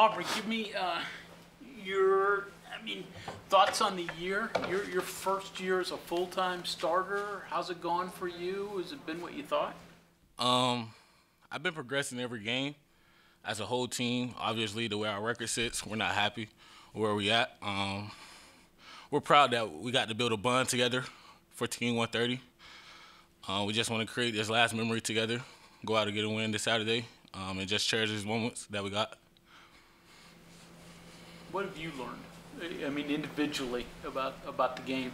Aubrey, give me uh, your, I mean, thoughts on the year. Your your first year as a full time starter. How's it gone for you? Has it been what you thought? Um, I've been progressing every game as a whole team. Obviously, the way our record sits, we're not happy where we at. Um, we're proud that we got to build a bond together for Team 130. Uh, we just want to create this last memory together, go out and get a win this Saturday, um, and just cherish these moments that we got. What have you learned? I mean, individually about about the game.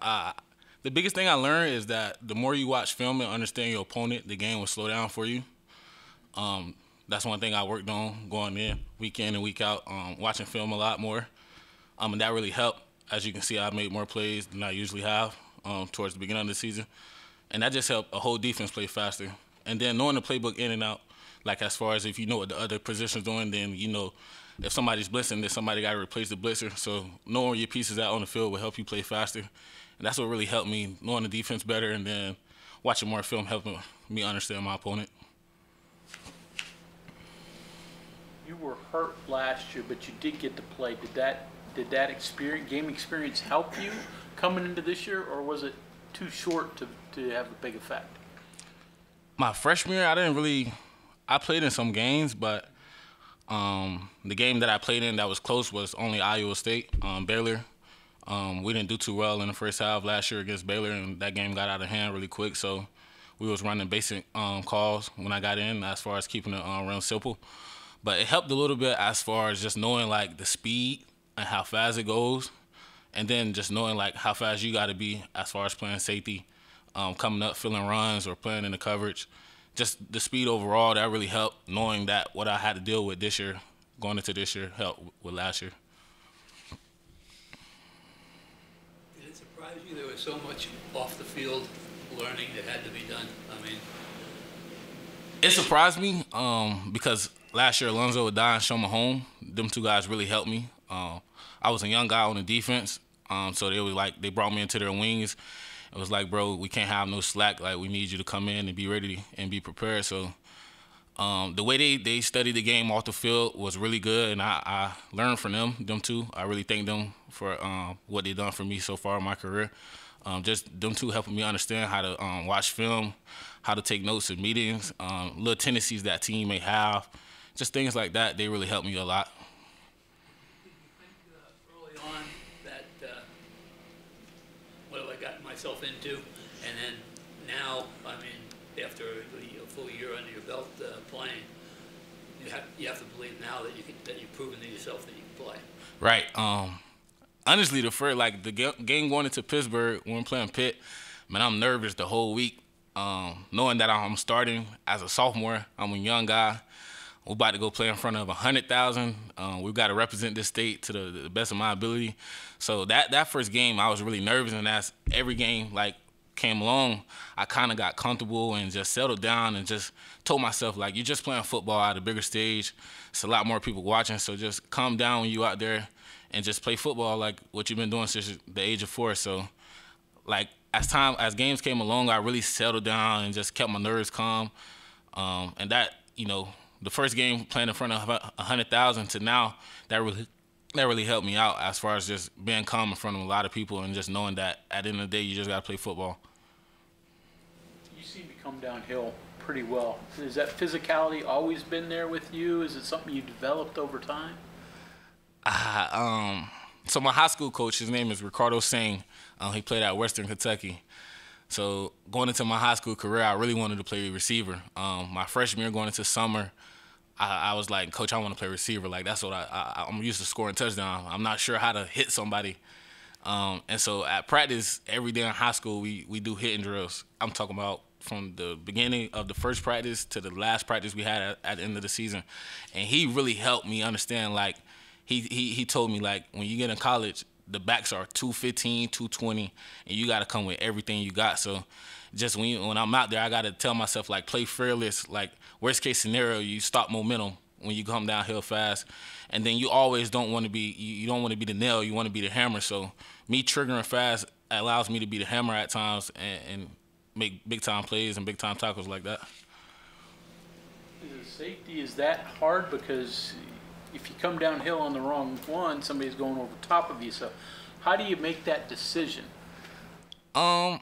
Uh, the biggest thing I learned is that the more you watch film and understand your opponent, the game will slow down for you. Um, that's one thing I worked on going in week in and week out, um, watching film a lot more, um, and that really helped. As you can see, I made more plays than I usually have um, towards the beginning of the season, and that just helped a whole defense play faster. And then knowing the playbook in and out, like as far as if you know what the other position's doing, then you know if somebody's blitzing, then somebody got to replace the blitzer. So knowing your pieces out on the field will help you play faster, and that's what really helped me knowing the defense better, and then watching more film helping me understand my opponent. You were hurt last year, but you did get to play. Did that did that experience game experience help you coming into this year, or was it too short to to have a big effect? My freshman year, I didn't really. I played in some games, but um, the game that I played in that was close was only Iowa State, um, Baylor. Um, we didn't do too well in the first half last year against Baylor, and that game got out of hand really quick. So we was running basic um, calls when I got in, as far as keeping it um, real simple. But it helped a little bit as far as just knowing like the speed and how fast it goes, and then just knowing like how fast you got to be as far as playing safety, um, coming up, filling runs, or playing in the coverage just the speed overall that really helped knowing that what I had to deal with this year going into this year helped with last year. Did it surprise you there was so much off the field learning that had to be done? I mean, it surprised me um, because last year Alonzo Addae and Sean Mahone, them two guys really helped me. Um, I was a young guy on the defense, um, so they was like they brought me into their wings it was like, bro, we can't have no slack. Like, we need you to come in and be ready and be prepared. So, um, the way they, they studied the game off the field was really good, and I, I learned from them, them too. I really thank them for um, what they've done for me so far in my career. Um, just them two helping me understand how to um, watch film, how to take notes in meetings, um, little tendencies that team may have, just things like that. They really helped me a lot. Myself into, and then now, I mean, after a full year under your belt uh, playing, you have you have to believe now that you can that you've proven to yourself that you can play. Right. Um. Honestly, the first like the game going into Pittsburgh when playing Pitt, man, I'm nervous the whole week. Um, knowing that I'm starting as a sophomore, I'm a young guy. We're about to go play in front of 100,000. Um, we've got to represent this state to the, the, best of my ability. So that that first game, I was really nervous, and that's every game like came along. I kind of got comfortable and just settled down and just told myself like, you're just playing football at a bigger stage. It's a lot more people watching, so just calm down when you out there and just play football like what you've been doing since the age of four. So, like as time as games came along, I really settled down and just kept my nerves calm, um, and that you know the first game playing in front of a hundred thousand to now that really that really helped me out as far as just being calm in front of a lot of people and just knowing that at the end of the day you just got to play football. You seem to come downhill pretty well. Has that physicality always been there with you? Is it something you developed over time? Uh, um, so my high school coach, his name is Ricardo Singh. Um, he played at Western Kentucky. So going into my high school career, I really wanted to play receiver. Um, my freshman year, going into summer, I, I, was like, Coach, I want to play receiver. Like that's what I, I am used to scoring touchdown. I'm not sure how to hit somebody. Um, and so at practice every day in high school, we we do hitting drills. I'm talking about from the beginning of the first practice to the last practice we had at, at the end of the season, and he really helped me understand. Like he he he told me like when you get in college, the backs are 215, 220, and you got to come with everything you got. So just when you, when I'm out there, I got to tell myself like play fearless. Like worst case scenario, you stop momentum when you come downhill fast, and then you always don't want to be you, don't want to be the nail. You want to be the hammer. So me triggering fast allows me to be the hammer at times and, and make big time plays and big time tackles like that. Is Safety, is that hard? Because if you come downhill on the wrong one, somebody's going over top of you. So how do you make that decision? Um,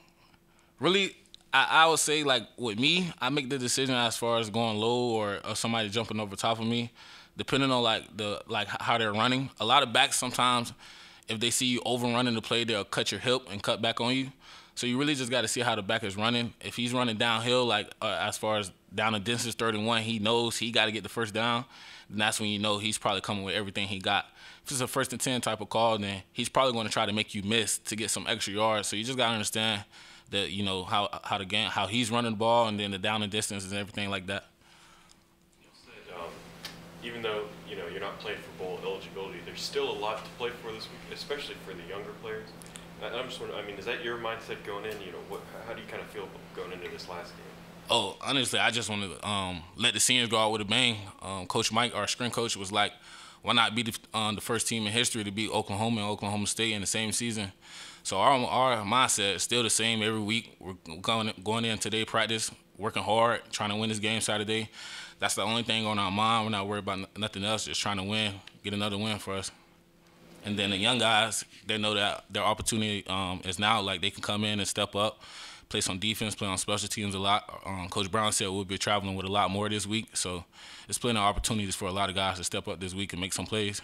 really, I, I would say like with me, I make the decision as far as going low or, or somebody jumping over top of me, depending on like the like how they're running. A lot of backs sometimes, if they see you overrunning the play, they'll cut your hip and cut back on you. So you really just got to see how the back is running. If he's running downhill, like uh, as far as down the distance 31, he knows he got to get the first down. And that's when you know he's probably coming with everything he got. If it's a first and 10 type of call, then he's probably going to try to make you miss to get some extra yards. So you just got to understand that, you know, how, how the game, how he's running the ball and then the down and distance and everything like that. said, um, even though you know you're not playing for bowl eligibility, there's still a lot to play for this week, especially for the younger players. I'm just wondering, I mean, is that your mindset going in? You know, what, how do you kind of feel going into this last game? Oh, honestly, I just want to um, let the seniors go out with a bang. Um, coach Mike, our strength coach, was like, "Why not be the, um, the first team in history to beat Oklahoma and Oklahoma State in the same season?" So our our mindset is still the same every week. We're going going in today practice, working hard, trying to win this game Saturday. That's the only thing on our mind. We're not worried about nothing else. Just trying to win, get another win for us. And then the young guys, they know that their opportunity um, is now. Like they can come in and step up, play some defense, play on special teams a lot. Um, Coach Brown said we'll be traveling with a lot more this week, so it's plenty of opportunities for a lot of guys to step up this week and make some plays.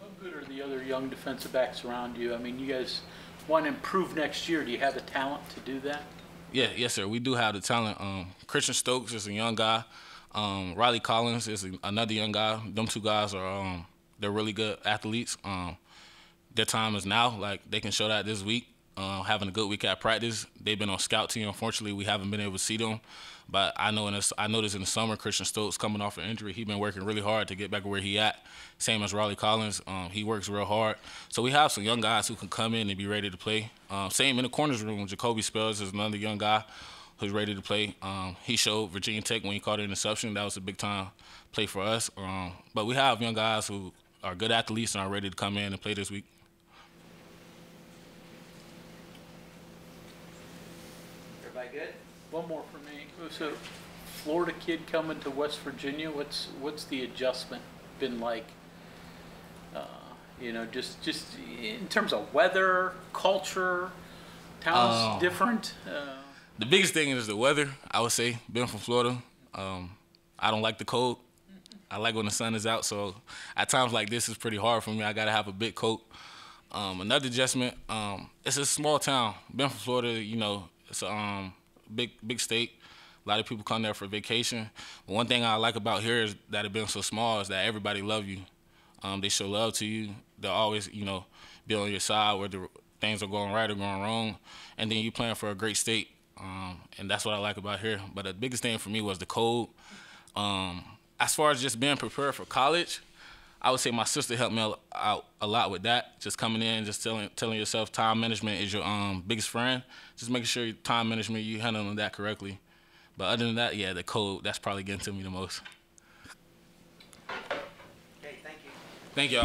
How good are the other young defensive backs around you? I mean, you guys want to improve next year. Do you have the talent to do that? Yeah, yes, sir. We do have the talent. Um, Christian Stokes is a young guy. Um, Riley Collins is another young guy. Them two guys are um, they're really good athletes. Um, their time is now. Like they can show that this week. Uh, having a good week at practice. They've been on scout team. Unfortunately, we haven't been able to see them. But I know in this, I noticed in the summer, Christian Stokes coming off an injury, he's been working really hard to get back where he at. Same as Riley Collins, um, he works real hard. So we have some young guys who can come in and be ready to play. Um, same in the corners room, Jacolby Spells is another young guy who's ready to play. Um, he showed Virginia Tech when he caught an interception. That was a big time play for us. Um, but we have young guys who are good athletes and are ready to come in and play this week. Everybody good? One more for me. So, Florida kid coming to West Virginia. What's what's the adjustment been like? Uh, you know, just just in terms of weather, culture, town's Oh. different. Uh, The biggest thing is the weather. I would say, being from Florida, um, I don't like the cold. I like when the sun is out. So at times like this, it's pretty hard for me. I gotta have a big coat. Um, another adjustment. Um, it's a small town. Been from Florida, you know, it's a um, big big state. A lot of people come there for vacation. But one thing I like about here is that it being so small is that everybody love you. Um, they show love to you. They'll always, you know, be on your side whether things are going right or going wrong. And then you playing for a great state. Um, and that's what I like about here. But the biggest thing for me was the cold. Um, as far as just being prepared for college, I would say my sister helped me out a lot with that. Just coming in, just telling telling yourself time management is your um, biggest friend. Just making sure your time management you handling that correctly. But other than that, yeah, the code that's probably getting to me the most. Okay, thank you. Thank y'all.